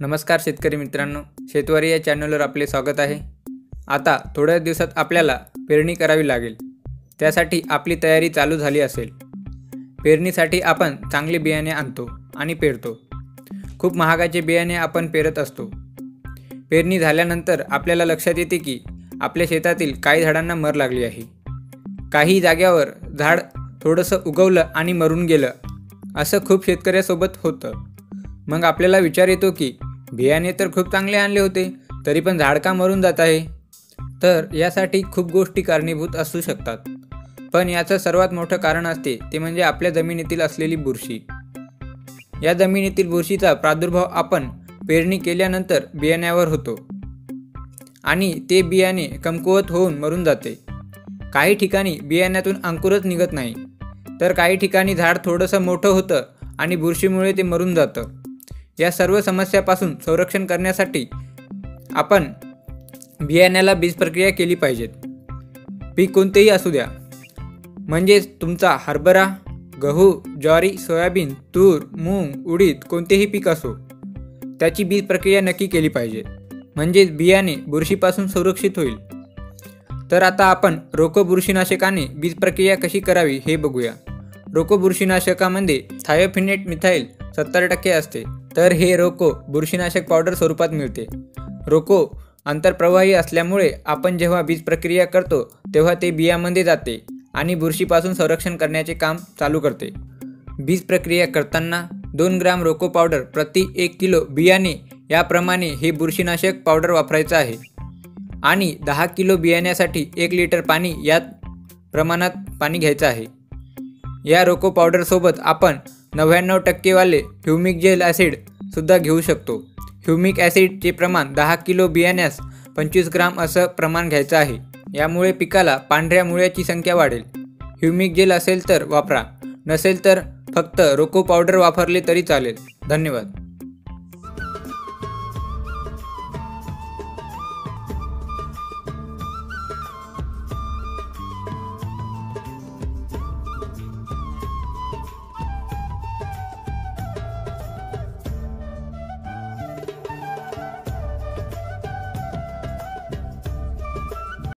नमस्कार शेतकरी मित्रांनो शेतवारी या चॅनलवर आपले स्वागत आहे. आता थोड्याच दिवसात आपल्याला पेरणी करावी लागेल. त्यासाठी आपली तयारी चालू झाली असेल. पेरणीसाठी आपण चांगले बियाणे आणतो आणि पेरतो. खूप महागाचे बियाणे आपण पेरत असतो. पेरणी झाल्यानंतर आपल्याला लक्षात येते की आपल्या शेतातील काही झाडांना मर लागली आहे. काही जाग्यावर झाड थोडंसं उगवलं आणि मरून गेलं असं खूप शेतकऱ्यासोबत होतं. मग आपल्याला विचार येतो की बियाणे तर खूप चांगले आणले होते तरी पण झाड का मरून जात आहे? तर यासाठी खूप गोष्टी कारणीभूत असू शकतात. पण याचं सर्वात मोठं कारण असते ते म्हणजे आपल्या जमिनीतील असलेली बुरशी. या जमिनीतील बुरशीचा प्रादुर्भाव आपण पेरणी केल्यानंतर बियाण्यावर होतो. आणि ते बियाणे कमकुवत होऊन मरून जाते. काही ठिकाणी बियाण्यातून अंकुरच निघत नाही. तर काही ठिकाणी झाड थोडंसं मोठं होतं आणि बुरशीमुळे ते मरून जातं. या सर्व समस्यापासून संरक्षण करण्यासाठी आपण बियाण्याला बीज प्रक्रिया केली पाहिजेत. पीक कोणतेही असू द्या. म्हणजेच तुमचा हरभरा गहू ज्वारी सोयाबीन तूर मूग उडीद कोणतेही पीक असो त्याची बीज प्रक्रिया नक्की केली पाहिजे. म्हणजेच बियाणे बुरशीपासून संरक्षित होईल. तर आता आपण रोको बुरशीनाशकाने बीज प्रक्रिया कशी करावी हे बघूया. रोको बुरशीनाशकामध्ये थायोफिनेट मिथाईल सत्तर टक्के असते. तर हे रोको बुरशीनाशक पावडर स्वरूपात मिळते. रोको आंतरप्रवाही असल्यामुळे आपण जेव्हा बीज प्रक्रिया करतो तेव्हा ते बियामध्ये जाते आणि बुरशीपासून संरक्षण करण्याचे काम चालू करते. बीज प्रक्रिया करताना दोन ग्राम रोको पावडर प्रति एक किलो बियाणे याप्रमाणे हे बुरशीनाशक पावडर वापरायचं आहे. आणि दहा किलो बियाण्यासाठी एक लिटर पाणी यात प्रमाणात पाणी घ्यायचं आहे. या रोको पावडरसोबत आपण नव्याण्णव टक्केवाले ह्युमिक जेल ॲसिड सुद्धा घेऊ शकतो. ह्युमिक ॲसिडचे प्रमाण दहा किलो बियाण्यास पंचवीस ग्राम असं प्रमाण घ्यायचं आहे. यामुळे पिकाला पांढऱ्या मुळ्याची संख्या वाढेल. ह्युमिक जेल असेल तर वापरा. नसेल तर फक्त रोको पावडर वापरले तरी चालेल. धन्यवाद.